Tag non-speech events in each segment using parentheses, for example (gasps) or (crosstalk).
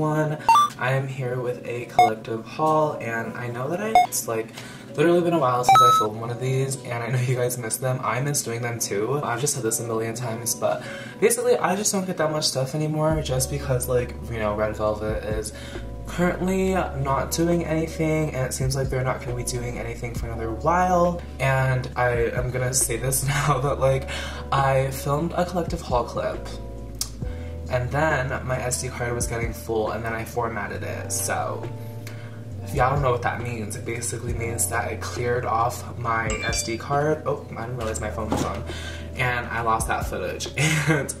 everyone. I am here with a collective haul and I know that I, it's like literally been a while since I filmed one of these and I know you guys miss them. I miss doing them too. I've just said this a million times but basically I just don't get that much stuff anymore just because like you know Red Velvet is currently not doing anything and it seems like they're not going to be doing anything for another while and I am gonna say this (laughs) now that like I filmed a collective haul clip and then my SD card was getting full and then I formatted it so if y'all don't know what that means, it basically means that it cleared off my SD card. Oh, I didn't realize my phone was on. And I lost that footage. (laughs) And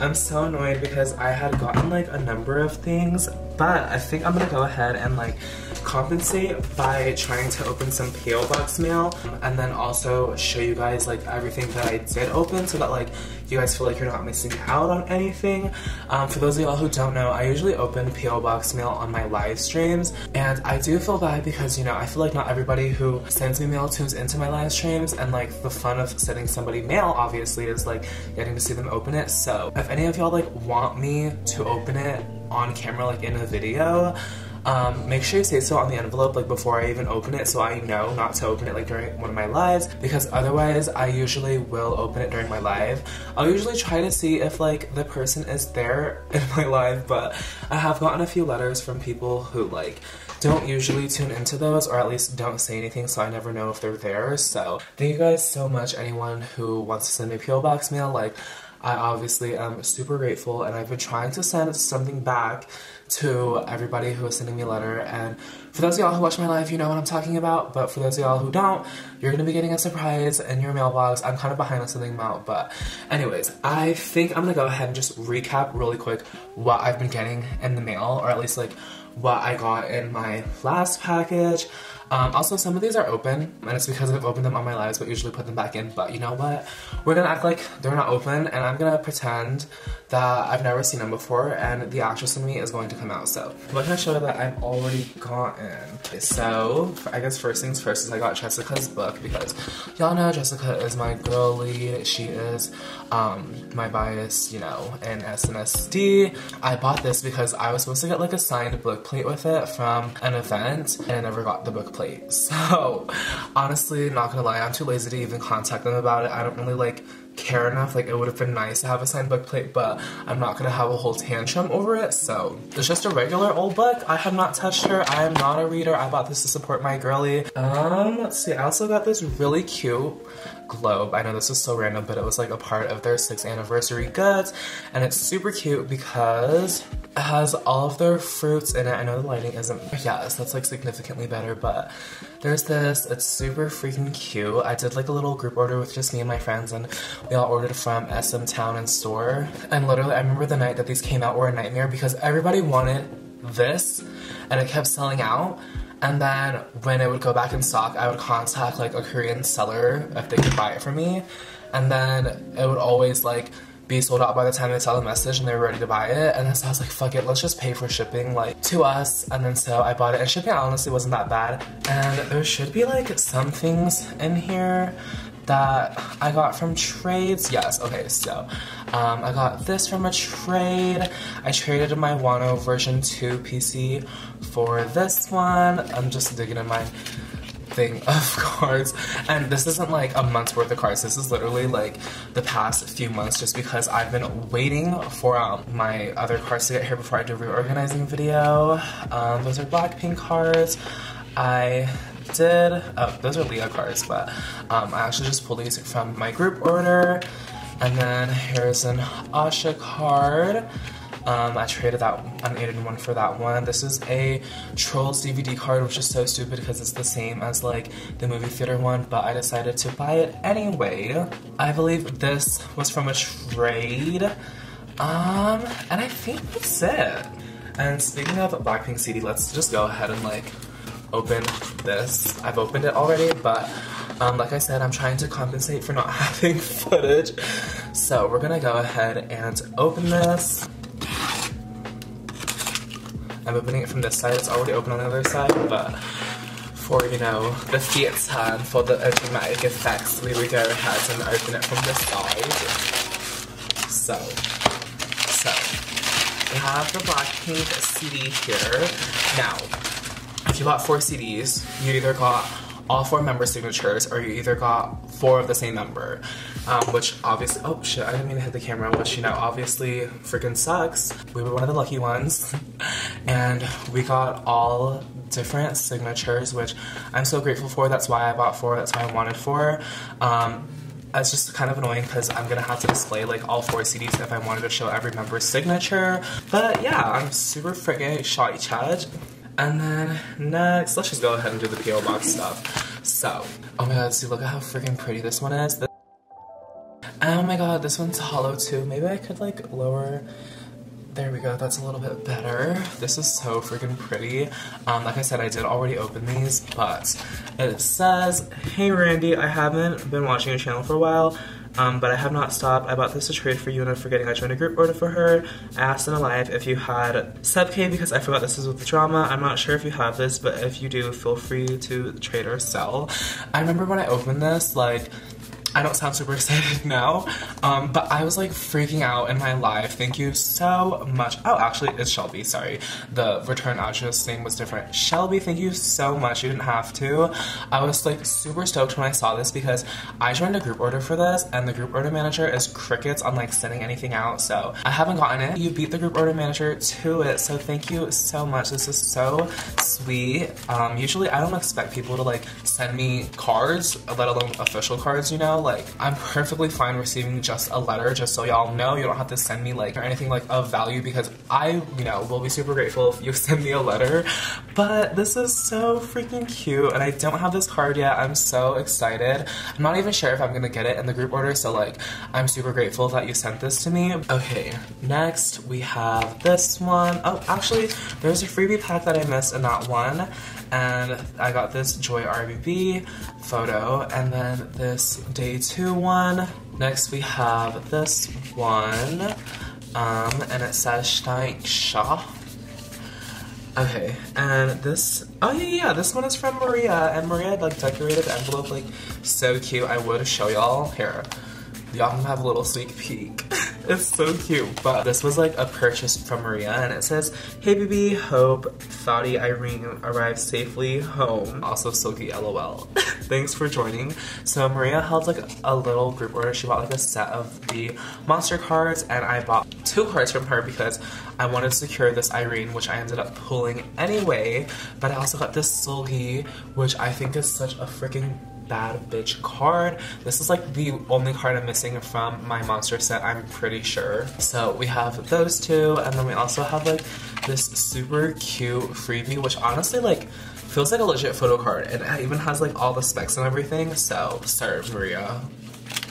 I'm so annoyed because I had gotten like a number of things, but I think I'm gonna go ahead and like compensate by trying to open some PO Box mail and then also show you guys like everything that I did open so that like you guys feel like you're not missing out on anything. Um, for those of y'all who don't know, I usually open PO Box mail on my live streams and I do feel bad because you know I feel like not everybody who sends me mail tunes into my live streams and like the fun of sending somebody mail obviously is like getting to see them open it. So if any of y'all like want me to open it on camera like in a video, um, make sure you say so on the envelope like before I even open it so I know not to open it like during one of my lives because otherwise I usually will open it during my live. I'll usually try to see if like the person is there (laughs) in my live but I have gotten a few letters from people who like don't usually tune into those or at least don't say anything so I never know if they're there so thank you guys so much anyone who wants to send me PO box mail like I obviously am super grateful and I've been trying to send something back to everybody who is sending me a letter and for those of y'all who watch my life, you know what I'm talking about but for those of y'all who don't you're gonna be getting a surprise in your mailbox I'm kind of behind on them out but anyways I think I'm gonna go ahead and just recap really quick what I've been getting in the mail or at least like what I got in my last package um, also, some of these are open, and it's because I've opened them on my lives, but usually put them back in. But you know what? We're gonna act like they're not open, and I'm gonna pretend that I've never seen them before, and the actress in me is going to come out. So, what can I show that I've already gotten? So, I guess first things first is I got Jessica's book because y'all know Jessica is my girly. She is um, my bias, you know, in SNSD. I bought this because I was supposed to get like a signed book plate with it from an event, and I never got the book plate. (laughs) So honestly, not gonna lie, I'm too lazy to even contact them about it. I don't really like care enough. Like it would have been nice to have a signed book plate, but I'm not gonna have a whole tantrum over it. So it's just a regular old book. I have not touched her. I am not a reader. I bought this to support my girly. Um, let's see. I also got this really cute globe. I know this is so random, but it was like a part of their 6th anniversary goods. And it's super cute because has all of their fruits in it. I know the lighting isn't, yes, that's like significantly better, but there's this. It's super freaking cute. I did like a little group order with just me and my friends and we all ordered from SM Town and Store. And literally, I remember the night that these came out were a nightmare because everybody wanted this and it kept selling out. And then when it would go back in stock, I would contact like a Korean seller if they could buy it for me. And then it would always like be sold out by the time they saw the message and they were ready to buy it. And so I was like, fuck it, let's just pay for shipping like to us. And then so I bought it and shipping honestly wasn't that bad. And there should be like some things in here that I got from trades. Yes, okay, so um, I got this from a trade. I traded my Wonho version 2 PC for this one. I'm just digging in my thing (laughs) of cards and this isn't like a month's worth of cards this is literally like the past few months just because I've been waiting for um, my other cards to get here before I do a reorganizing video um, those are Blackpink cards I did, oh, those are Lia cards, but um, I actually just pulled these from my group order. And then here's an Asha card. Um, I traded that unaided one for that one. This is a Trolls DVD card, which is so stupid because it's the same as like the movie theater one, but I decided to buy it anyway. I believe this was from a trade. Um, and I think that's it. And speaking of Blackpink CD, let's just go ahead and like open this. I've opened it already, but um, like I said, I'm trying to compensate for not (laughs) having footage. So we're gonna go ahead and open this. I'm opening it from this side. It's already open on the other side, but for, you know, the theater, and for the dramatic effects, we would go ahead and open it from this side. So, so, we have the Blackpink CD here. Now, if you bought four CDs, you either got all four member signatures or you either got four of the same member. Um, which obviously, oh shit, I didn't mean to hit the camera, which you know, obviously freaking sucks. We were one of the lucky ones. (laughs) and we got all different signatures, which I'm so grateful for. That's why I bought four, that's why I wanted four. Um, it's just kind of annoying because I'm gonna have to display like all four CDs if I wanted to show every member's signature. But yeah, I'm super freaking shy chat. And then next, let's just go ahead and do the PO box stuff. So, oh my god, see, look at how freaking pretty this one is. Oh my god, this one's hollow too. Maybe I could like lower there we go, that's a little bit better. This is so freaking pretty. Um, like I said, I did already open these, but it says, Hey Randy, I haven't been watching your channel for a while, um, but I have not stopped. I bought this to trade for you and I'm forgetting I joined a group order for her. I asked in a live if you had sub K because I forgot this is with the drama. I'm not sure if you have this, but if you do, feel free to trade or sell. I remember when I opened this, like, I don't sound super excited (laughs) now, um, but I was like freaking out in my live. Thank you so much. Oh, actually, it's Shelby, sorry. The return address name was different. Shelby, thank you so much. You didn't have to. I was like super stoked when I saw this because I joined a group order for this and the group order manager is crickets on like sending anything out. So I haven't gotten it. You beat the group order manager to it. So thank you so much. This is so sweet. Um, usually I don't expect people to like send me cards, let alone official cards, you know? Like, I'm perfectly fine receiving just a letter, just so y'all know. You don't have to send me like or anything like of value because I, you know, will be super grateful if you (laughs) send me a letter. But this is so freaking cute and I don't have this card yet. I'm so excited. I'm not even sure if I'm gonna get it in the group order, so like, I'm super grateful that you sent this to me. Okay, next we have this one. Oh, actually, there's a freebie pack that I missed in that one and I got this Joy RBB photo and then this day two one. Next we have this one um, and it says Stein Shaw. Okay, and this, oh yeah, yeah, this one is from Maria, and Maria like decorated the envelope like so cute. I would show y'all here. Y'all can have a little sneak peek. (laughs) it's so cute. But this was like a purchase from Maria and it says, Hey baby, hope Thoughty Irene arrived safely home. Also Seulgi LOL. (laughs) Thanks for joining. So Maria held like a little group order. She bought like a set of the monster cards and I bought two cards from her because I wanted to secure this Irene, which I ended up pulling anyway. But I also got this Seulgi, which I think is such a freaking bad bitch card. This is like the only card I'm missing from my monster set, I'm pretty sure. So we have those two, and then we also have like this super cute freebie, which honestly like feels like a legit photo card. And it even has like all the specs and everything, so serve Maria.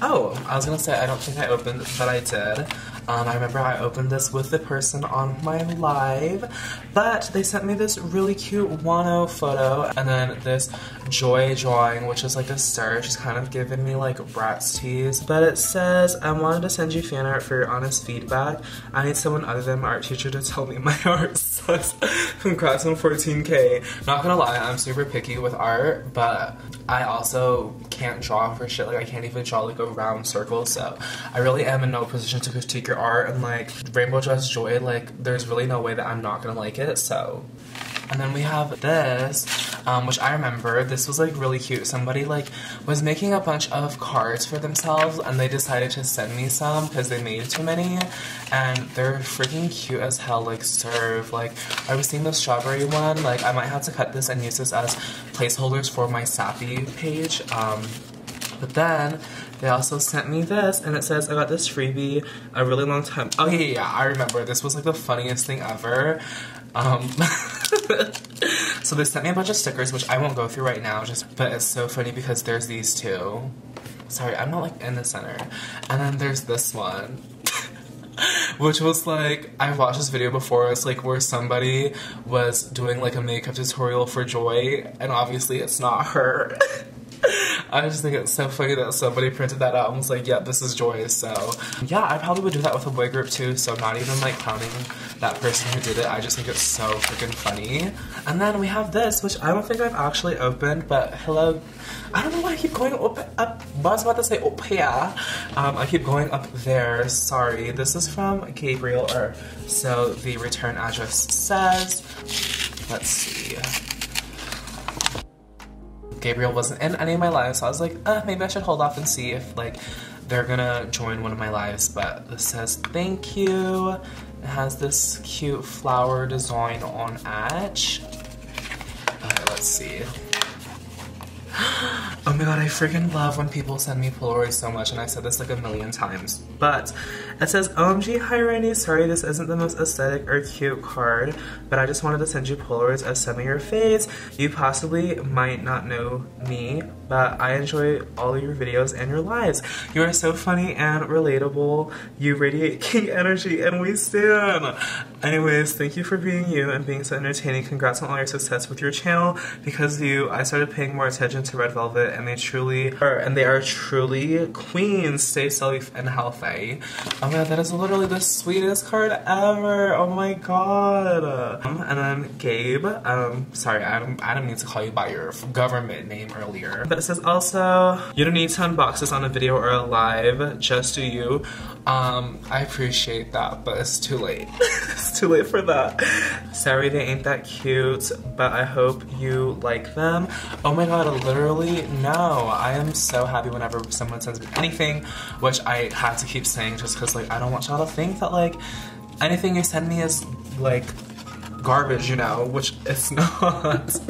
Oh, I was gonna say I don't think I opened, but I did. Um, I remember I opened this with the person on my live, but they sent me this really cute Wonho photo and then this Joy drawing, which is like a star. She's kind of giving me like Bratz tease. But it says, I wanted to send you fan art for your honest feedback. I need someone other than my art teacher to tell me my (laughs) art sucks. Congrats on 14k. Not gonna lie, I'm super picky with art, but I also can't draw for shit. Like I can't even draw like a round circle, so I really am in no position to critique your art and like Rainbow Dress Joy, like there's really no way that I'm not gonna like it, so. And then we have this, um, which I remember, this was like really cute. Somebody like was making a bunch of cards for themselves and they decided to send me some because they made too many and they're freaking cute as hell, like serve. Like I was seeing the strawberry one, like I might have to cut this and use this as placeholders for my Sappy page. Um, but then they also sent me this, and it says I got this freebie a really long time. Oh yeah, yeah, I remember. This was like the funniest thing ever. Um, (laughs) so they sent me a bunch of stickers, which I won't go through right now. Just, but it's so funny because there's these two. Sorry, I'm not like in the center. And then there's this one. (laughs) which was like I watched this video before. It's like where somebody was doing like a makeup tutorial for Joy, and obviously it's not her. (laughs) (laughs) I just think it's so funny that somebody printed that out and was like, yeah, this is Joy. So yeah, I probably would do that with a boy group too. So not even like counting that person who did it. I just think it's so freaking funny. And then we have this, which I don't think I've actually opened, but hello. I don't know why I keep going up, up I was about to say up here. Um, I keep going up there, sorry. This is from Gabriel, or so the return address says. Let's see. Gabriel wasn't in any of my lives, so I was like, uh, maybe I should hold off and see if like they're gonna join one of my lives. But this says thank you. It has this cute flower design on it. Okay, let's see. My god, I freaking love when people send me Polaroids so much, and I said this like a million times. But it says, OMG, hi Randy, sorry this isn't the most aesthetic or cute card, but I just wanted to send you Polaroids of some of your faves. You possibly might not know me, but I enjoy all your videos and your lives. You are so funny and relatable. You radiate (laughs) king energy, and we stand. Anyways, thank you for being you and being so entertaining. Congrats on all your success with your channel. Because you, I started paying more attention to Red Velvet and they truly are, and they are truly queens. Stay safe and healthy. Oh my god, that is literally the sweetest card ever. Oh my god. Um, and then Gabe, um, sorry, Adam needs to call you by your government name earlier. But it says also, you don't need to unbox this on a video or a live, just do you. Um, I appreciate that, but it's too late. (laughs) it's too late for that. Sorry they ain't that cute, but I hope you like them. Oh my god, literally, no. Oh, I am so happy whenever someone sends me anything, which I have to keep saying just because like I don't want y'all to think that like anything you send me is like garbage, you know, which it's (laughs) not.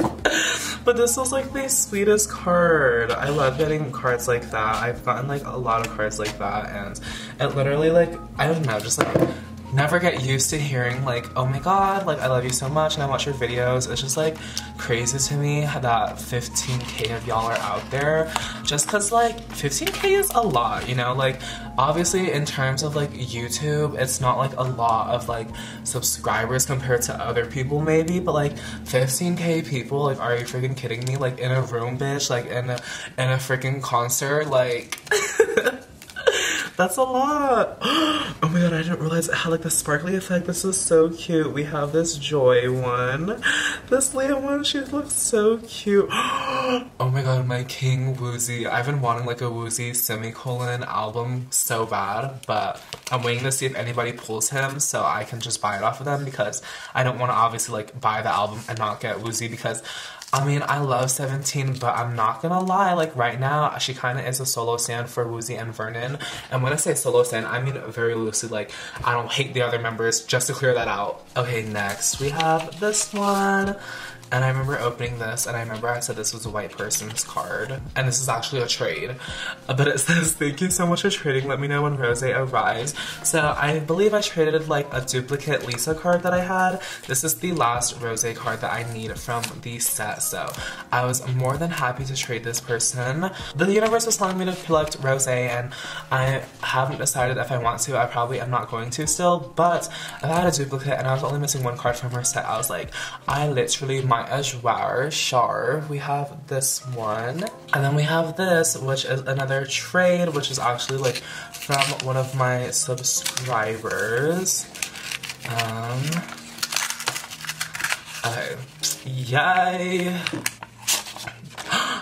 but this was like the sweetest card. I love getting cards like that. I've gotten like a lot of cards like that and it literally like, I don't know, just like never get used to hearing like, oh my god, like I love you so much and I watch your videos. It's just like crazy to me that 15k of y'all are out there. Just cause like 15k is a lot, you know? Like obviously in terms of like YouTube, it's not like a lot of like subscribers compared to other people maybe, but like 15k people, like are you freaking kidding me? Like in a room, bitch, like in a in a freaking concert, like (laughs) That's a lot. (gasps) Oh my god, I didn't realize it had like the sparkly effect. This is so cute. We have this Joy one. This Lia one, she looks so cute. (gasps) Oh my god, my King Woozi. I've been wanting like a Woozi semicolon album so bad, but I'm waiting to see if anybody pulls him so I can just buy it off of them because I don't want to obviously like buy the album and not get Woozi because I mean, I love 17, but I'm not gonna lie, like right now, she kind of is a solo stand for Woozi and Vernon. And when I say solo stand, I mean very loosely, like I don't hate the other members, just to clear that out. Okay, next we have this one. And I remember opening this, and I remember I said this was a white person's card. And this is actually a trade. Uh, but it (laughs) says, thank you so much for trading. Let me know when Rose arrives. So I believe I traded like a duplicate Lisa card that I had. This is the last Rose card that I need from the set. So I was more than happy to trade this person. The universe was telling me to collect Rose, and I haven't decided if I want to. I probably am not going to still. But I had a duplicate, and I was only missing one card from her set. I was like, I literally, my well. Sure, we have this one. And then we have this, which is another trade, which is actually like from one of my subscribers. Um, okay, yay. (gasps)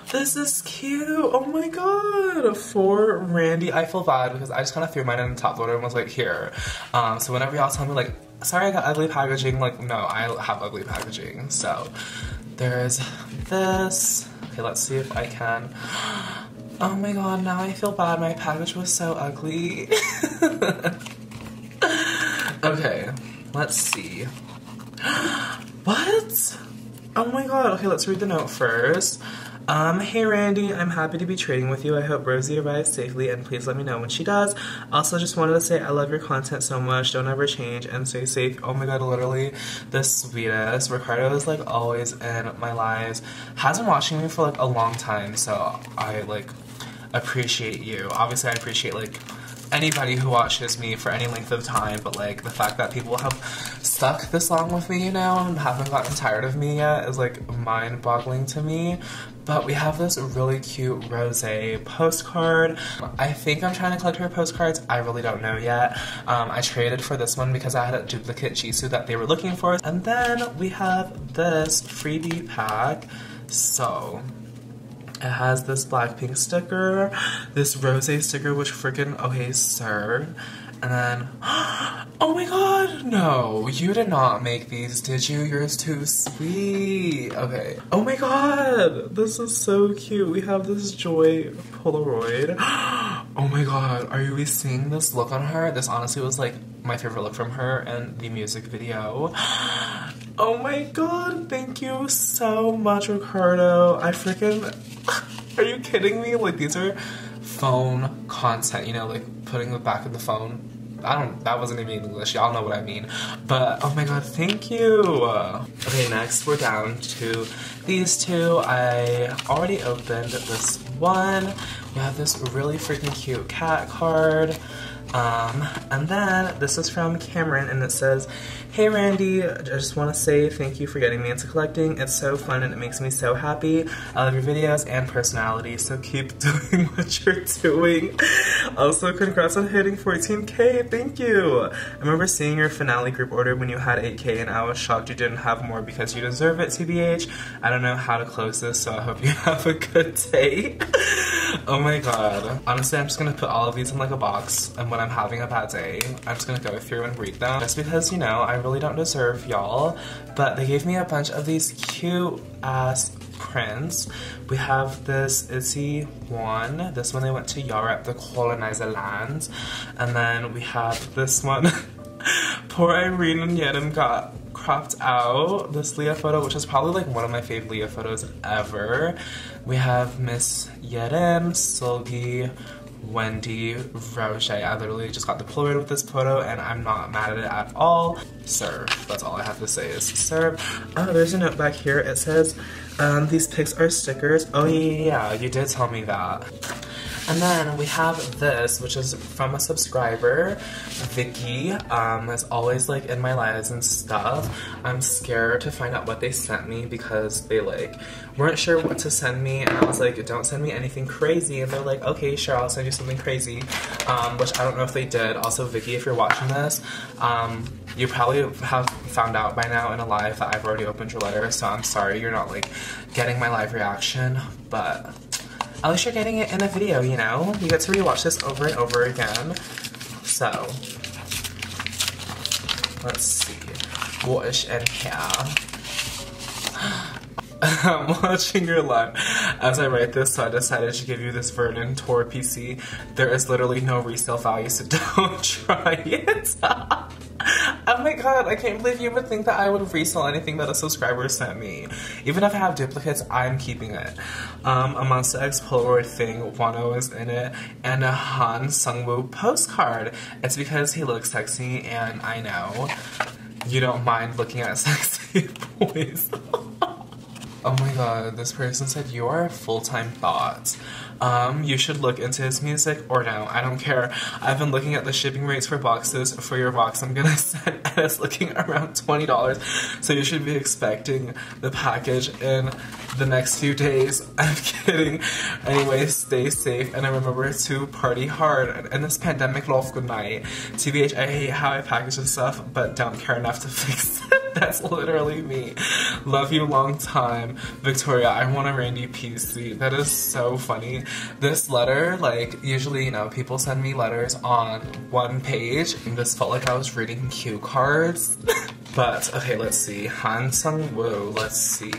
This is cute. Oh my god. For Randy. I feel bad because I just kind of threw mine in the top loader and was like, here. Um, so whenever y'all tell me like, sorry I got ugly packaging, like, no, I have ugly packaging. So there's this. Okay, let's see if I can. (gasps) Oh my god, now I feel bad. My package was so ugly. (laughs) okay, let's see. (gasps) what? Oh my god. Okay, let's read the note first. Um, hey Randy, I'm happy to be trading with you. I hope Rosie arrives safely and please let me know when she does. Also, just wanted to say I love your content so much. Don't ever change and stay safe. Oh my god, literally the sweetest. Ricardo is like always in my lives. Has been watching me for like a long time, so I like appreciate you. Obviously, I appreciate like anybody who watches me for any length of time, but like the fact that people have stuck this long with me, you know, and haven't gotten tired of me yet is like mind boggling to me. But we have this really cute rose postcard. I think I'm trying to collect her postcards. I really don't know yet. Um, I traded for this one because I had a duplicate Jisoo that they were looking for. And then we have this freebie pack. So, it has this Blackpink sticker, this Rose sticker, which freaking, okay, sir. And then, (gasps) oh my god, no, you did not make these, did you? Yours too sweet. Okay. Oh my god, this is so cute. We have this Joy Polaroid. (gasps) Oh my god, are you seeing this look on her? This honestly was like my favorite look from her and the music video. (gasps) Oh my god, thank you so much, Ricardo. I freaking, (laughs) are you kidding me? Like these are phone content, you know, like putting the back of the phone. I don't, that wasn't even English, y'all know what I mean. But, oh my god, thank you! Okay, next we're down to these two. I already opened this one. We have this really freaking cute cat card. Um, and then this is from Cameron and it says, Hey Randy, I just want to say thank you for getting me into collecting. It's so fun and it makes me so happy. I love your videos and personality, so keep (laughs) doing what you're doing. Also, congrats on hitting 14k, thank you. I remember seeing your finale group order when you had 8k and I was shocked you didn't have more because you deserve it, TBH. I don't know how to close this, so I hope you (laughs) have a good day. (laughs) oh my god. Honestly, I'm just gonna put all of these in like a box and when I'm having a bad day, I'm just gonna go through and read them. Just because, you know, I really don't deserve y'all. But they gave me a bunch of these cute ass prints. We have this Itzy one. This one they went to Europe, the colonizer lands. And then we have this one. (laughs) Poor Irene and Yerim got cropped out. This Lia photo, which is probably like one of my favorite Lia photos ever. We have Miss Yerim, Seulgi, Wendy Roche. I literally just got deployed with this photo and I'm not mad at it at all. Serve. That's all I have to say is serve. Oh, there's a note back here. It says, um, these pics are stickers. Oh yeah, yeah, you did tell me that. And then we have this, which is from a subscriber, Vicky. Um, is always like in my lives and stuff. I'm scared to find out what they sent me because they like weren't sure what to send me, and I was like, don't send me anything crazy. And they're like, okay, sure, I'll send you something crazy. Um, which I don't know if they did. Also, Vicky, if you're watching this, um, you probably have found out by now in a live that I've already opened your letter, so I'm sorry you're not like getting my live reaction, but at least you're getting it in a video, you know? You get to rewatch this over and over again. So, let's see. What is in here? (gasps) I'm (laughs) watching your live as I write this, so I decided to give you this Vernon Tour PC. There is literally no resale value, so (laughs) don't try it. (laughs) oh my god, I can't believe you would think that I would resell anything that a subscriber sent me. Even if I have duplicates, I'm keeping it. Um, a Monsta X Polaroid thing, Wonho is in it, and a Han Seungwoo postcard. It's because he looks sexy, and I know you don't mind looking at (laughs) sexy boys. (laughs) Oh my god, this person said you are a full-time bot. Um, you should look into his music or no, I don't care. I've been looking at the shipping rates for boxes for your box I'm gonna send and it's looking around $20. So you should be expecting the package in the next few days. (laughs) I'm kidding. Anyway, stay safe and I remember to party hard. In this pandemic, love good night. TBH, I hate how I package this stuff, but don't care enough to (laughs) fix it. That's literally me. Love you long time. Victoria, I want a Randy PC. That is so funny. This letter, like, usually, you know, people send me letters on one page, and this felt like I was reading cue cards. (laughs) but, okay, let's see. Han Seung Woo, let's see.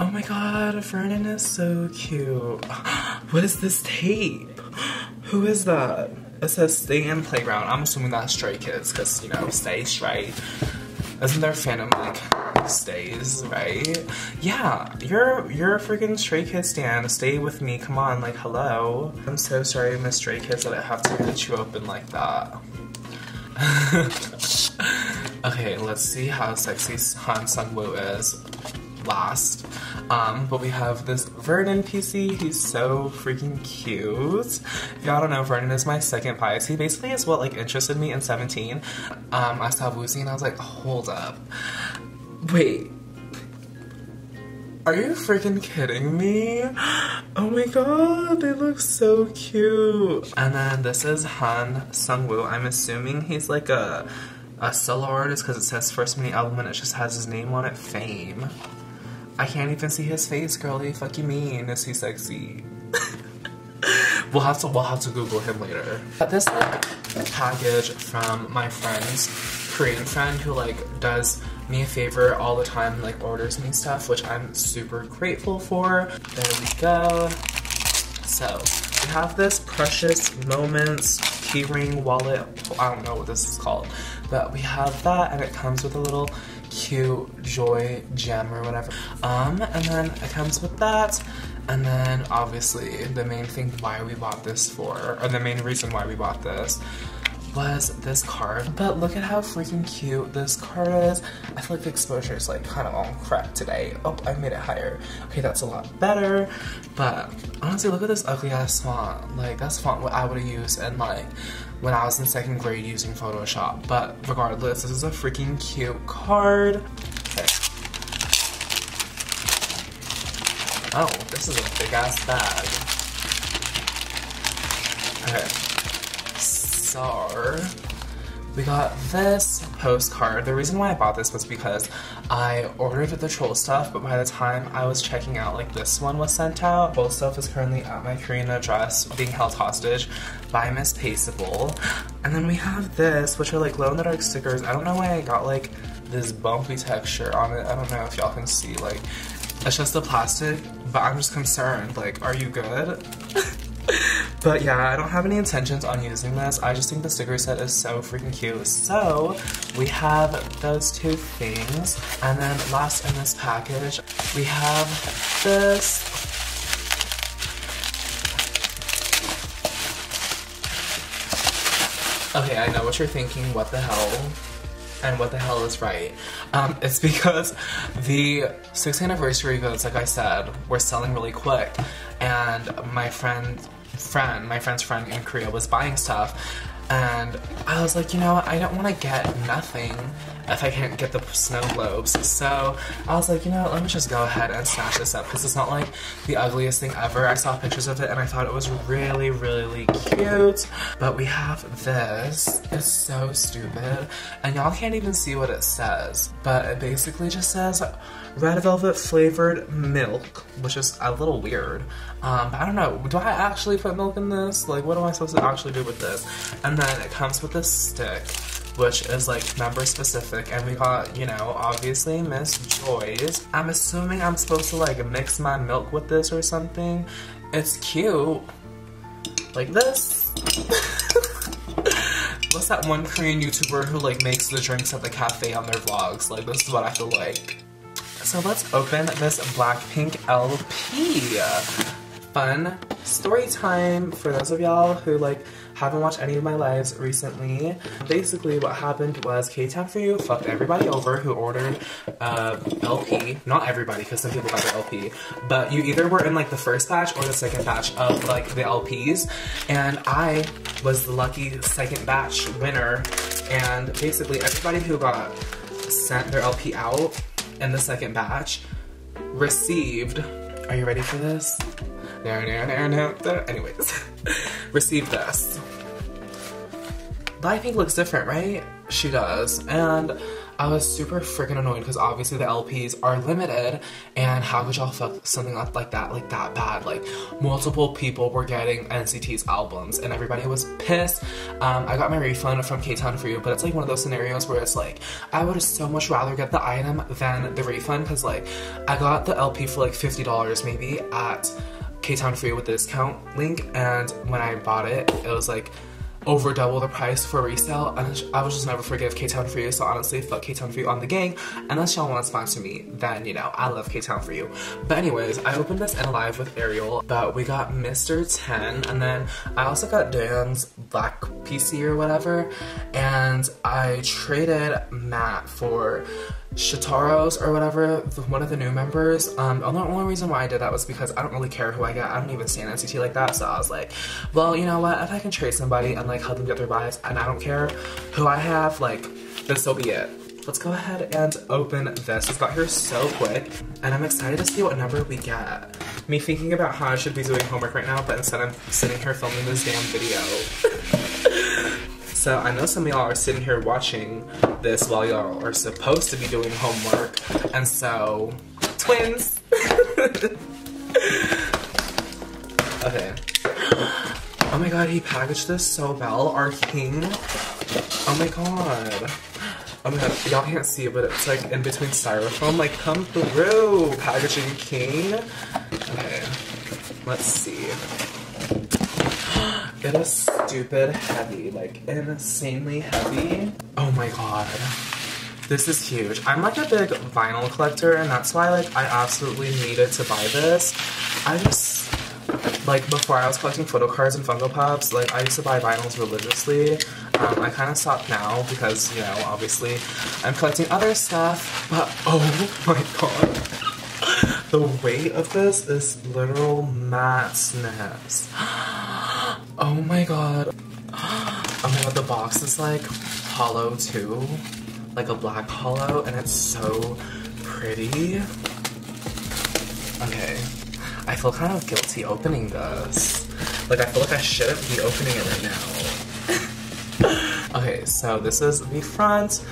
Oh my god, Vernon is so cute. (gasps) What is this tape? (gasps) Who is that? It says stay in playground. I'm assuming that's Stray Kids, because, you know, stay straight. Isn't there fandom like stays, right? Yeah, you're you're a freaking Stray Kids stan. Stay with me, come on, like hello. I'm so sorry, Miss Stray Kids, that I have to hit you open like that. (laughs) okay, let's see how sexy Han Seung Woo is last. Um, but we have this Vernon PC. He's so freaking cute. Y'all don't know, Vernon is my second bias. He basically is what like interested me in 17. Um, I saw Woozi and I was like, hold up. Wait, are you freaking kidding me? (gasps) Oh my god, they look so cute. And then this is Han Seungwoo. I'm assuming he's like a, a solo artist because it says first mini album and it just has his name on it, Fame. I can't even see his face, girlie. Fuck you mean? Is he sexy? (laughs) we'll have to we'll have to Google him later. But this like package from my friend's Korean friend who like does me a favor all the time, like orders me stuff, which I'm super grateful for. There we go. So we have this Precious Moments keyring wallet. I don't know what this is called, but we have that and it comes with a little cute joy gem or whatever. Um, and then it comes with that. And then obviously the main thing why we bought this for, or the main reason why we bought this was this card. But look at how freaking cute this card is. I feel like the exposure is like kind of on crack today. Oh, I made it higher. Okay, that's a lot better. But honestly, look at this ugly ass font. Like that's font what I would have used and like when I was in second grade using Photoshop. But regardless, this is a freaking cute card. Oh, this is a big ass bag. Okay we got this postcard. The reason why I bought this was because I ordered the troll stuff, but by the time I was checking out, like this one was sent out. Troll stuff is currently at my Korean address being held hostage by Miss Paceable. And then we have this, which are like glow in the dark stickers. I don't know why I got like this bumpy texture on it. I don't know if y'all can see, like, it's just the plastic, but I'm just concerned, like, are you good? (laughs) But yeah, I don't have any intentions on using this. I just think the sticker set is so freaking cute. So we have those two things. And then last in this package, we have this. Okay, I know what you're thinking. What the hell? and what the hell is right. Um, (laughs) it's because the 6th anniversary goods, like I said, were selling really quick. And my friend friend, my friend's friend in Korea was buying stuff and I was like, you know I don't want to get nothing if I can't get the snow globes. So I was like, you know let me just go ahead and snatch this up because it's not like the ugliest thing ever. I saw pictures of it and I thought it was really, really cute. But we have this. It's so stupid. And y'all can't even see what it says. But it basically just says red velvet flavored milk, which is a little weird. Um, I don't know, do I actually put milk in this? Like, what am I supposed to actually do with this? And then it comes with this stick, which is like member specific. And we got, you know, obviously Miss Joy's. I'm assuming I'm supposed to like mix my milk with this or something. It's cute. Like this. (laughs) What's that one Korean YouTuber who like makes the drinks at the cafe on their vlogs? Like this is what I feel like. So let's open this Blackpink LP. Fun story time for those of y'all who like haven't watched any of my lives recently. Basically what happened was Ktown4u fucked everybody over who ordered uh, LP. Not everybody because some people got their LP. But you either were in like the first batch or the second batch of like the LPs. And I was the lucky second batch winner. And basically everybody who got sent their LP out in the second batch received, are you ready for this? Anyways, (laughs) received this. Blackpink looks different, right? She does. And I was super freaking annoyed because obviously the LPs are limited and how could y'all fuck something up like that, like that bad? Like multiple people were getting NCT's albums and everybody was pissed. Um, I got my refund from Ktown4u, but it's like one of those scenarios where it's like, I would so much rather get the item than the refund because like I got the LP for like $50 maybe at Ktown4u with the discount link and when I bought it, it was like over double the price for resale and I will just never forgive Ktown4u so honestly fuck Ktown4u on the gang unless y'all want to sponsor me then you know I love Ktown4u but anyways I opened this in live with Ariel but we got Mr. 10 and then I also got Dan's black PC or whatever and I traded Matt for Shotaros or whatever, one of the new members. Um, the only reason why I did that was because I don't really care who I get. I don't even stand NCT like that. So I was like, well, you know what? If I can trade somebody and like help them get their vibes and I don't care who I have, like, then so be it. Let's go ahead and open this. It's got here so quick and I'm excited to see what number we get. Me thinking about how I should be doing homework right now, but instead I'm sitting here filming this damn video. (laughs) So I know some of y'all are sitting here watching this while y'all are supposed to be doing homework. And so, twins! (laughs) okay. Oh my god, he packaged this so well. Our king. Oh my god. Oh my god, y'all can't see it, but it's like in between styrofoam. Like, come through, packaging king. Okay, let's see. It is stupid heavy, like insanely heavy. Oh my god. This is huge. I'm like a big vinyl collector and that's why like I absolutely needed to buy this. I just, like before I was collecting photo cards and Funko Pops, like I used to buy vinyls religiously. Um, I kind of stopped now because, you know, obviously I'm collecting other stuff, but oh (laughs) my god. The weight of this is literal madness. (gasps) (gasps) Oh my god. (gasps) Oh my god, the box is like hollow too. Like a black hollow, and it's so pretty. Okay. I feel kind of guilty opening this. Like, I feel like I shouldn't be opening it right now. (laughs) okay, so this is the front.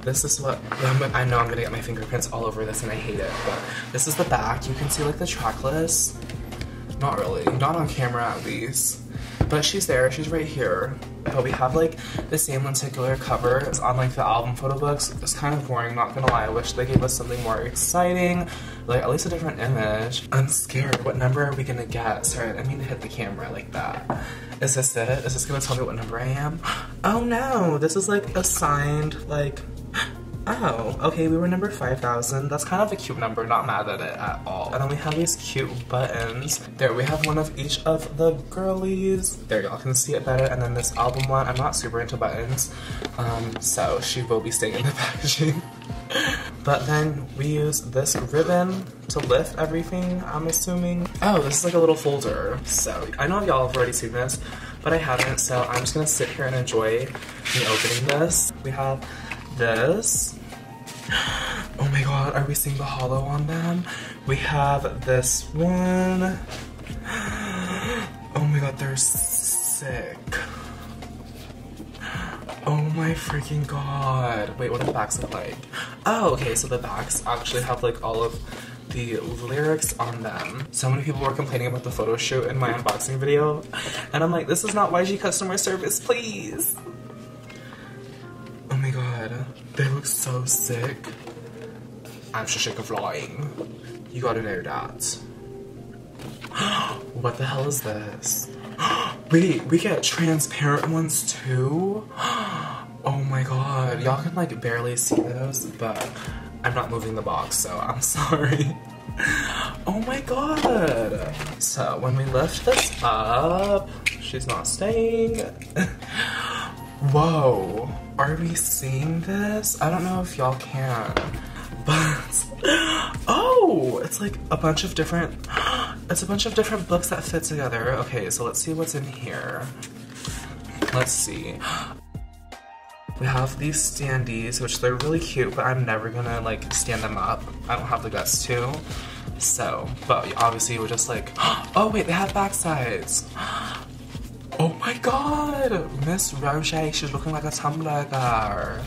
This is what, I know I'm gonna get my fingerprints all over this and I hate it, but this is the back. You can see like the track list. Not really, not on camera at least. But she's there, she's right here. But we have like the same lenticular cover as on like the album photo books. It's kind of boring, not gonna lie. I wish they gave us something more exciting, like at least a different image. I'm scared. What number are we gonna get? Sorry, I mean to hit the camera like that. Is this it? Is this gonna tell me what number I am? (gasps) Oh no, this is like a signed like Oh, okay, we were number 5,000. That's kind of a cute number, not mad at it at all. And then we have these cute buttons. There, we have one of each of the girlies. There, y'all can see it better. And then this album one, I'm not super into buttons, um, so she will be staying in the (laughs) packaging. but then we use this ribbon to lift everything, I'm assuming. Oh, this is like a little folder. So, I know y'all have already seen this, but I haven't, so I'm just gonna sit here and enjoy me opening this. We have this (gasps) Oh my god, are we seeing the hollow on them? We have this one. (gasps) Oh my god, they're sick. (gasps) Oh my freaking god. Wait, what do the backs look like? Oh, okay, so the backs actually have like all of the lyrics on them. So many people were complaining about the photo shoot in my unboxing video. And I'm like, this is not YG customer service, please. Oh my god, they look so sick. I'm sick of flying. You gotta know that. (gasps) what the hell is this? (gasps) Wait, we get transparent ones too? (gasps) oh my god, y'all can like barely see those, but I'm not moving the box, so I'm (laughs) sorry. oh my god! So when we lift this up, she's not staying. (laughs) Whoa, are we seeing this? I don't know if y'all can. (laughs) But, oh, it's like a bunch of different, (gasps) it's a bunch of different books that fit together. Okay, so let's see what's in here. Let's see. (gasps) We have these standees, which they're really cute, but I'm never gonna like stand them up. I don't have the guts to. So, but obviously we're just like, (gasps) oh wait, they have back sides. Oh my god! Miss Roche, she's looking like a Tumblr girl.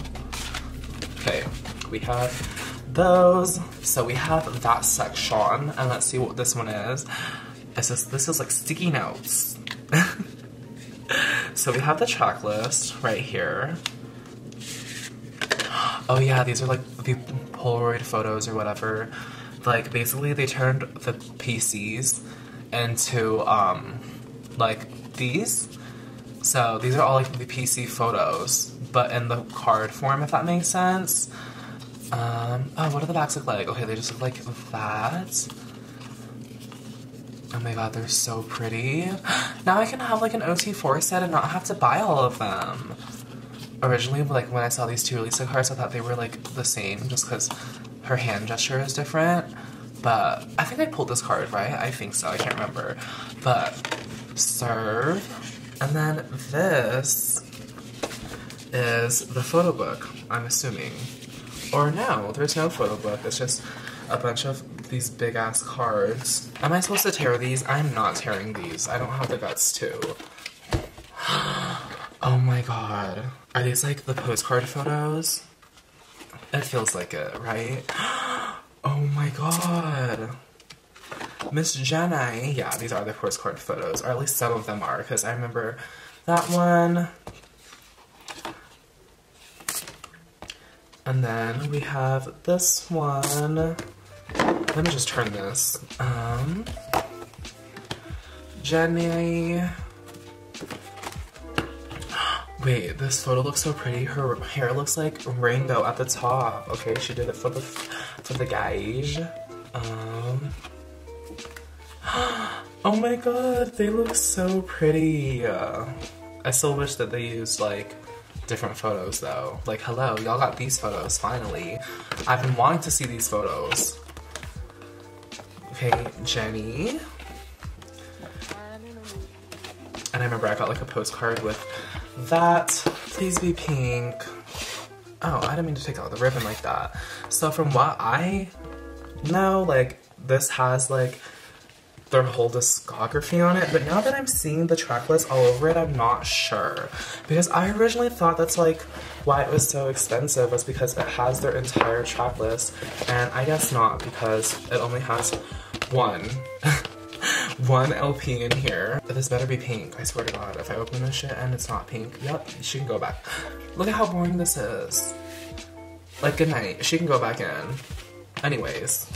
Okay, we have those. So we have that section, and let's see what this one is. This is, this is like sticky notes. (laughs) so we have the checklist right here. Oh yeah, these are like the Polaroid photos or whatever. Like basically they turned the PCs into um like these. So these are all like the PC photos, but in the card form if that makes sense. Um, oh, what do the backs look like? Okay, they just look like that. Oh my god, they're so pretty. (gasps) Now I can have like an OT4 set and not have to buy all of them. originally, like when I saw these two Lisa cards, I thought they were like the same just because her hand gesture is different. But I think I pulled this card, right? I think so, I can't remember. But serve. And then this is the photo book, I'm assuming. Or no, there's no photo book, it's just a bunch of these big ass cards. Am I supposed to tear these? I'm not tearing these. I don't have the guts to. (gasps) oh my god. Are these like the postcard photos? It feels like it, right? (gasps) Oh my god. Miss Jennie. Yeah, these are the postcard photos, or at least some of them are, because I remember that one. And then we have this one. Let me just turn this. Um, Jennie. (gasps) Wait, this photo looks so pretty. Her hair looks like rainbow at the top. Okay, she did it for the for the gauge. Um. (gasps) Oh my god, they look so pretty. Uh, I still wish that they used like different photos though. Like, hello, y'all got these photos, finally. I've been wanting to see these photos. Okay, Jennie. And I remember I got like a postcard with that. Please be pink. Oh, I didn't mean to take out the ribbon like that. So from what I know, like, this has like their whole discography on it, but now that I'm seeing the track list all over it, I'm not sure. Because I originally thought that's like why it was so expensive was because it has their entire track list, and I guess not because it only has one. (laughs) one LP in here. This better be pink, I swear to god. If I open this shit and it's not pink, yep, she can go back. Look at how boring this is. Like, good night. She can go back in. Anyways.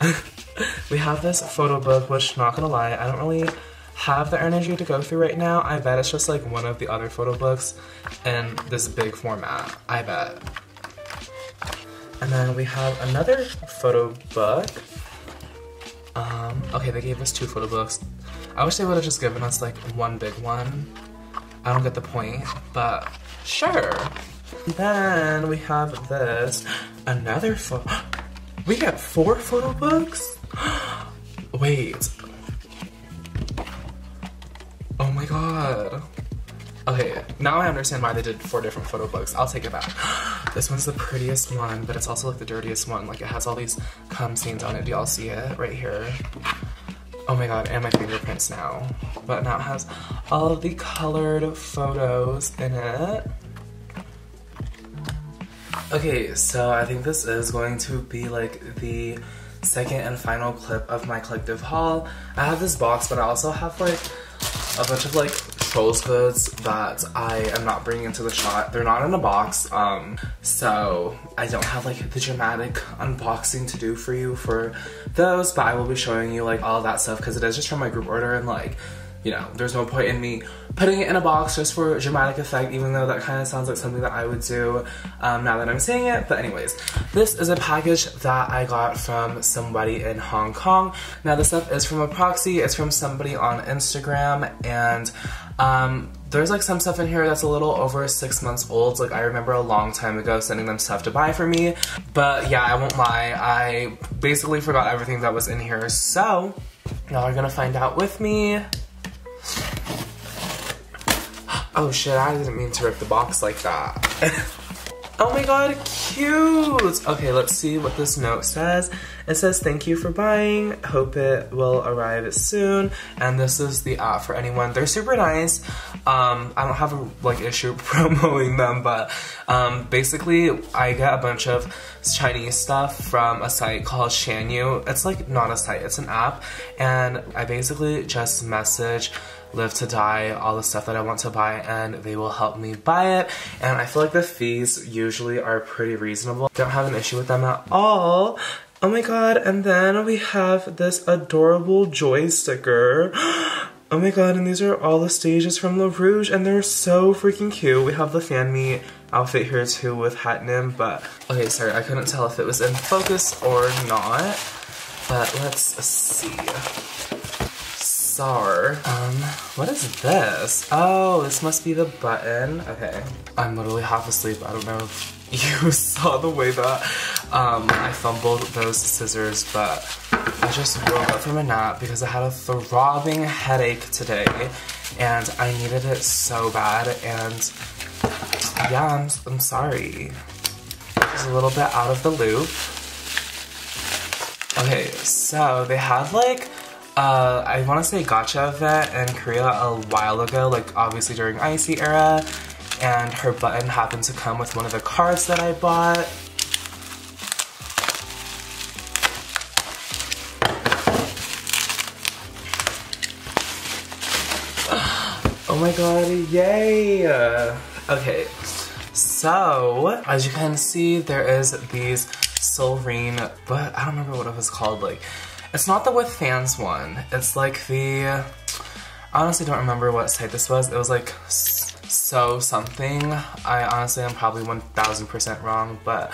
(laughs) (laughs) we have this photo book, which, not gonna lie, I don't really have the energy to go through right now. I bet it's just like one of the other photo books in this big format. I bet. And then we have another photo book. Um, okay, they gave us two photo books. I wish they would have just given us like one big one. I don't get the point, but sure. Then we have this, another photo. (gasps) We got four photo books? (gasps) Wait. Oh my god. Okay, now I understand why they did four different photo books. I'll take it back. (gasps) This one's the prettiest one, but it's also like the dirtiest one. Like it has all these cum stains on it. Do y'all see it right here? Oh my god, and my fingerprints now. But now it has all of the colored photos in it. Okay, so I think this is going to be like the second and final clip of my collective haul. I have this box, but I also have like a bunch of like Trolls goods that I am not bringing into the shot. They're not in a box, um, so I don't have like the dramatic unboxing to do for you for those, but I will be showing you like all that stuff because it is just from my group order and like you know, there's no point in me putting it in a box just for dramatic effect, even though that kind of sounds like something that I would do um, now that I'm saying it. But anyways, this is a package that I got from somebody in Hong Kong. Now this stuff is from a proxy, it's from somebody on Instagram, and um, there's like some stuff in here that's a little over six months old. Like I remember a long time ago sending them stuff to buy for me. But yeah, I won't lie, I basically forgot everything that was in here. So, y'all are gonna find out with me. Oh shit, I didn't mean to rip the box like that. (laughs) oh my god, cute! Okay, let's see what this note says. It says, thank you for buying, hope it will arrive soon. And this is the app for anyone. They're super nice. Um, I don't have a like issue (laughs) promoting them, but um, basically I get a bunch of Chinese stuff from a site called Shanyu. It's like not a site, it's an app. And I basically just message live to die, all the stuff that I want to buy, and they will help me buy it. And I feel like the fees usually are pretty reasonable. Don't have an issue with them at all. Oh my god, and then we have this adorable joy sticker. (gasps) Oh my god, and these are all the stages from Le Rouge, and they're so freaking cute. We have the fan me outfit here too with Hatnim, but okay, sorry, I couldn't tell if it was in focus or not, but let's see. Bizarre. Um, what is this? Oh, this must be the button. Okay. I'm literally half asleep. I don't know if (laughs) you saw the way that um, I fumbled those scissors, but I just woke up from a nap because I had a throbbing headache today and I needed it so bad and yeah, I'm, I'm sorry. Just a little bit out of the loop. Okay, so they had like uh, I want to say gacha event in Korea a while ago, like obviously during Icy era, and her button happened to come with one of the cards that I bought. (sighs) Oh my god, yay! Okay, so as you can see, there is these Seulrene, but I don't remember what it was called, like, it's not the with fans one, it's like the, I honestly don't remember what site this was, it was like so something, I honestly am probably 1000% wrong, but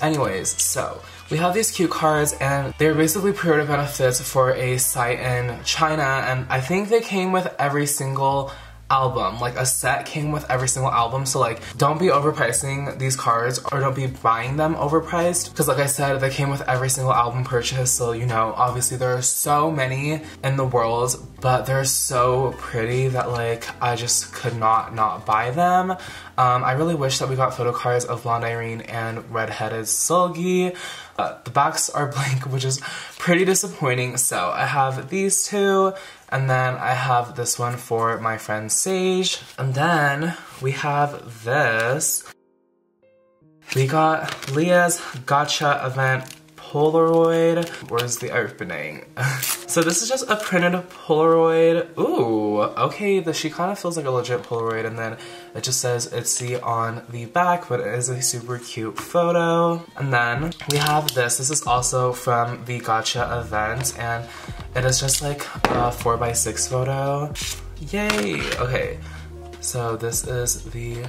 anyways, so we have these cute cards and they're basically pre-order benefits for a site in China and I think they came with every single album. Like a set came with every single album. So like don't be overpricing these cards or don't be buying them overpriced. Cause like I said, they came with every single album purchase. So you know, obviously there are so many in the world, but they're so pretty that like I just could not not buy them. Um, I really wish that we got photo cards of Blonde Irene and Redheaded Seulgi. Uh, the backs are (laughs) blank, which is pretty disappointing. So I have these two, and then I have this one for my friend Sage. And then we have this. We got Lia's gacha event Polaroid. Where's the opening? (laughs) so this is just a printed Polaroid. Ooh, okay, the, she kind of feels like a legit Polaroid and then it just says Itzy on the back, but it is a super cute photo. And then we have this. This is also from the gacha event and it is just like a 4x6 photo. Yay! Okay, so this is the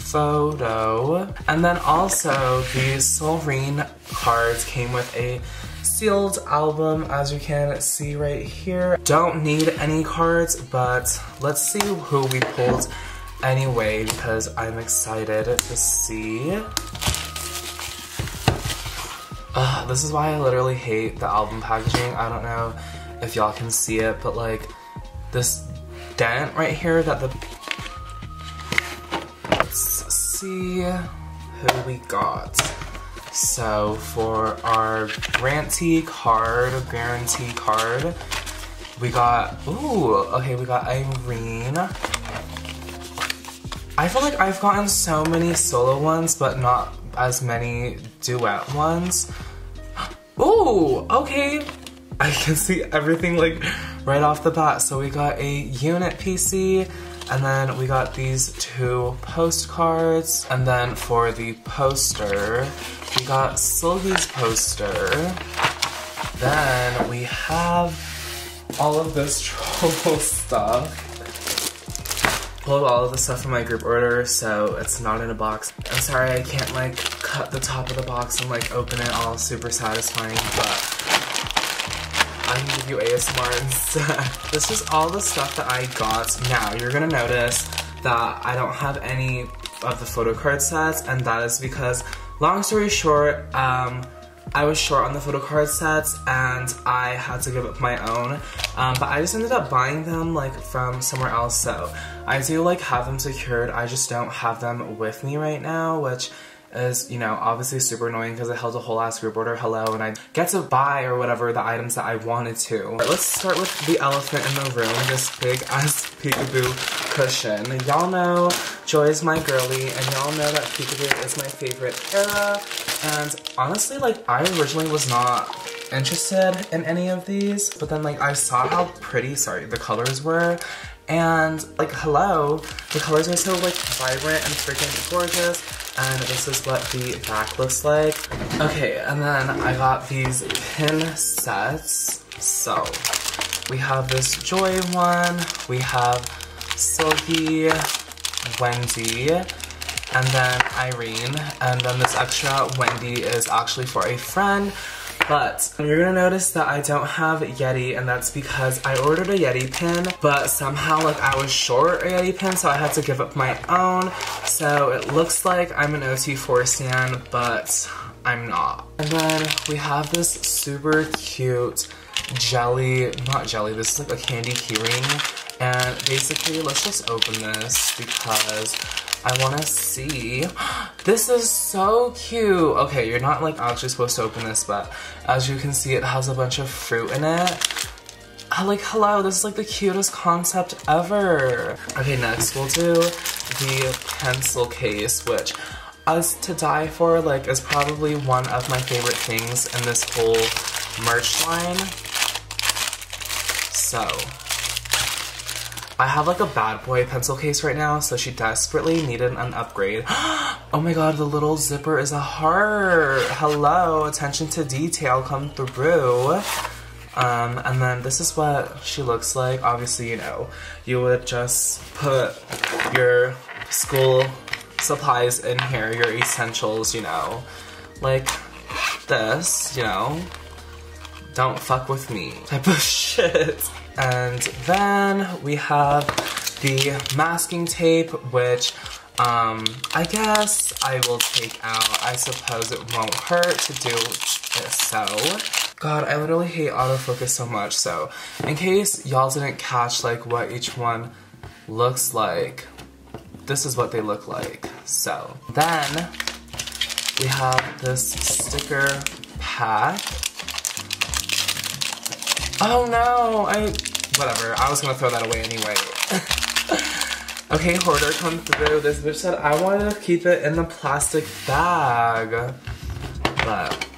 photo. And then also the Seulrene cards came with a sealed album as you can see right here. Don't need any cards, but let's see who we pulled anyway because I'm excited to see. Uh, this is why I literally hate the album packaging. I don't know if y'all can see it, but like this dent right here that the see who we got. So for our guarantee card, guarantee card, we got, ooh, okay, we got Irene. I feel like I've gotten so many solo ones, but not as many duet ones. (gasps) Ooh, okay. I can see everything like right off the bat. So we got a unit PC, and then we got these two postcards. And then for the poster, we got Seulgi's poster. Then we have all of this (laughs) troll stuff. Pulled all of the stuff from my group order, so it's not in a box. I'm sorry I can't like cut the top of the box and like open it all super satisfying, but I can give you ASMR instead. (laughs) this is all the stuff that I got. Now, you're gonna notice that I don't have any of the photo card sets, and that is because, long story short, um, I was short on the photo card sets and I had to give up my own. Um, but I just ended up buying them like from somewhere else. So I do like have them secured. I just don't have them with me right now, which is, you know, obviously super annoying because I held a whole ass group order, hello, and I get to buy or whatever the items that I wanted to. Right, let's start with the elephant in the room, this big ass peekaboo cushion. Y'all know Joy is my girly, and y'all know that peekaboo is my favorite era, and honestly, like, I originally was not interested in any of these, but then like I saw how pretty, sorry, the colors were, and like hello, the colors are so like vibrant and freaking gorgeous, and this is what the back looks like. Okay, and then I got these pin sets. So, we have this Joy one, we have Seulgi, Wendy, and then Irene, and then this extra Wendy is actually for a friend. But you're gonna notice that I don't have Yeri and that's because I ordered a Yeri pin, but somehow like I was short a Yeri pin, so I had to give up my own. So it looks like I'm an OT4 stan, but I'm not. And then we have this super cute jelly, not jelly, this is like a candy keyring. And basically, let's just open this because I want to see. (gasps) This is so cute. Okay, you're not like actually supposed to open this, but as you can see, it has a bunch of fruit in it. Ah, like, hello, this is like the cutest concept ever. Okay, next we'll do the pencil case, which us to die for, like, is probably one of my favorite things in this whole merch line. So, I have like a bad boy pencil case right now, so she desperately needed an upgrade. (gasps) oh my god, the little zipper is a heart. Hello, attention to detail come through. Um, and then this is what she looks like. Obviously, you know, you would just put your school supplies in here, your essentials, you know, like this, you know, don't fuck with me type of (laughs) shit. And then we have the masking tape, which um, I guess I will take out. I suppose it won't hurt to do it so. God, I literally hate autofocus so much, so in case y'all didn't catch like what each one looks like, this is what they look like. So, then we have this sticker pack. Oh no, I whatever. I was gonna throw that away anyway. (laughs) okay, hoarder come through. This bitch said I wanted to keep it in the plastic bag. But,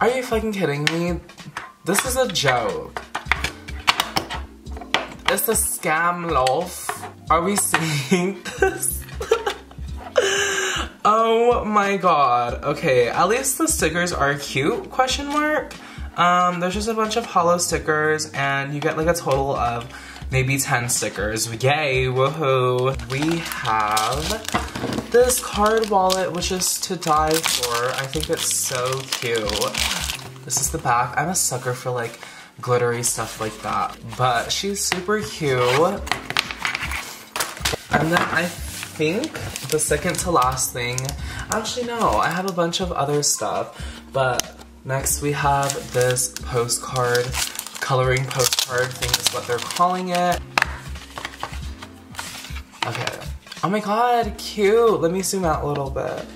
are you fucking kidding me? This is a joke. It's a scam loaf. Are we seeing (laughs) this? (laughs) oh my god. Okay, at least the stickers are cute, question mark. Um, there's just a bunch of hollow stickers and you get like a total of maybe 10 stickers. Yay, woohoo. We have this card wallet, which is to die for. I think it's so cute. This is the back. I'm a sucker for like glittery stuff like that. But she's super cute. And then I think the second to last thing, actually no, I have a bunch of other stuff, but Next we have this postcard, coloring postcard thing is what they're calling it. Okay. Oh my god, cute! Let me zoom out a little bit.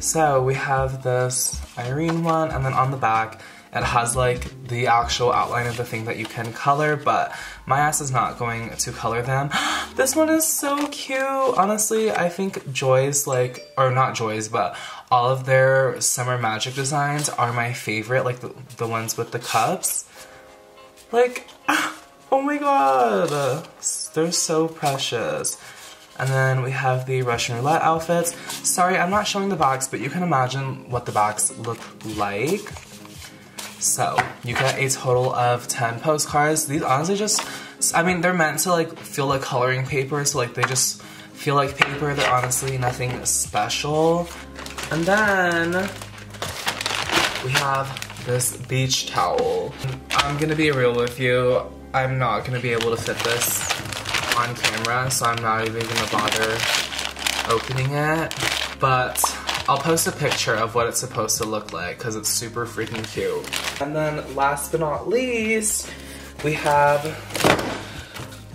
So we have this Irene one, and then on the back, it has like the actual outline of the thing that you can color, but my ass is not going to color them. (gasps) this one is so cute. Honestly, I think Joy's like, or not Joy's, but all of their Summer Magic designs are my favorite, like the, the ones with the cups. Like, (gasps) oh my god, they're so precious. And then we have the Russian roulette outfits. Sorry, I'm not showing the box, but you can imagine what the box look like. So, you get a total of 10 postcards. These honestly just, I mean, they're meant to like feel like coloring paper, so like they just feel like paper. They're honestly nothing special. And then we have this beach towel. I'm gonna be real with you. I'm not gonna be able to fit this on camera, so I'm not even gonna bother opening it. But I'll post a picture of what it's supposed to look like because it's super freaking cute. And then last but not least, we have,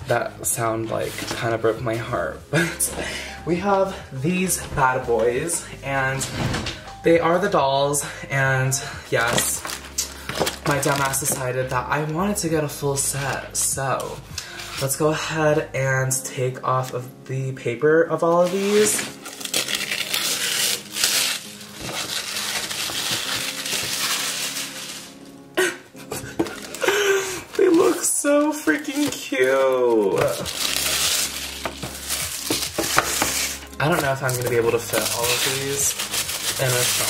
that sound like kind of broke my heart, but (laughs) we have these bad boys and they are the dolls and yes, my dumbass decided that I wanted to get a full set, so let's go ahead and take off of the paper of all of these. I don't know if I'm going to be able to fit all of these in a shot.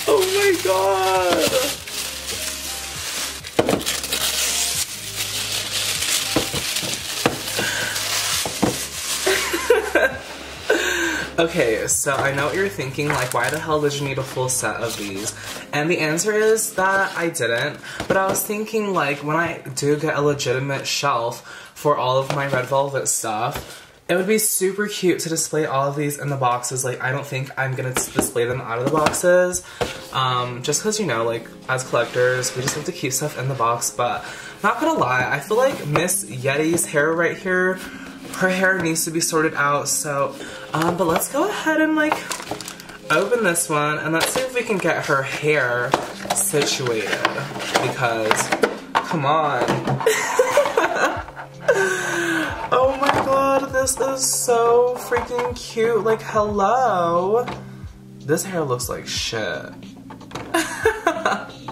(laughs) oh my god! (laughs) Okay, so I know what you're thinking, like why the hell did you need a full set of these? And the answer is that I didn't, but I was thinking like when I do get a legitimate shelf for all of my red velvet stuff, it would be super cute to display all of these in the boxes. Like, I don't think I'm gonna display them out of the boxes. Um, just cause, you know, like, as collectors, we just have to keep stuff in the box. But, not gonna lie, I feel like Miss Yeri's hair right here, her hair needs to be sorted out. So, um, but let's go ahead and, like, open this one. And let's see if we can get her hair situated. Because, come on. (laughs) Oh my god, this is so freaking cute. Like, hello. This hair looks like shit. (laughs)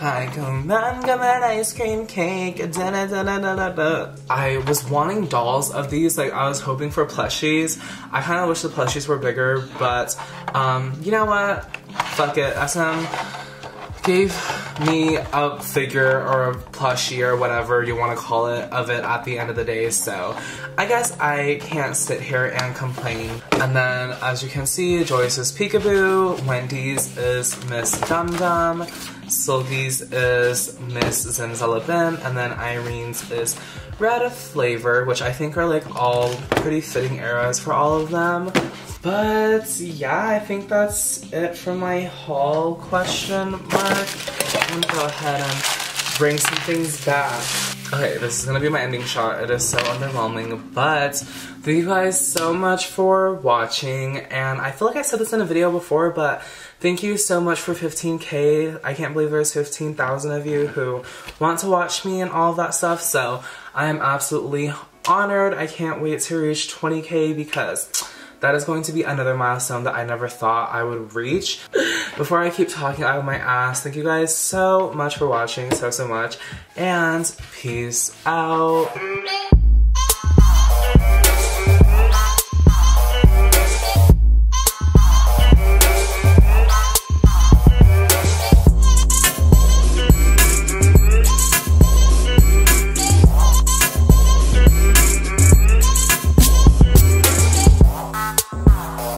Hi, come on, come on, ice cream cake. Da, da, da, da, da, da. I was wanting dolls of these, like I was hoping for plushies. I kind of wish the plushies were bigger, but um, you know what? Fuck it, SM gave me a figure or a plushie or whatever you want to call it of it at the end of the day so I guess I can't sit here and complain. And then as you can see Joy's is Peekaboo, Wendy's is Miss Dum Dum, Seulgi's is Miss Zimzalabim and then Irene's is Red Flavor which I think are like all pretty fitting eras for all of them but yeah, I think that's it for my haul question mark. I'm gonna go ahead and bring some things back. Okay, this is gonna be my ending shot. It is so underwhelming, but thank you guys so much for watching. And I feel like I said this in a video before, but thank you so much for 15k. I can't believe there's 15,000 of you who want to watch me and all that stuff. So I am absolutely honored. I can't wait to reach 20k because that is going to be another milestone that I never thought I would reach. Before I keep talking out of my ass, thank you guys so much for watching, so, so much, and peace out.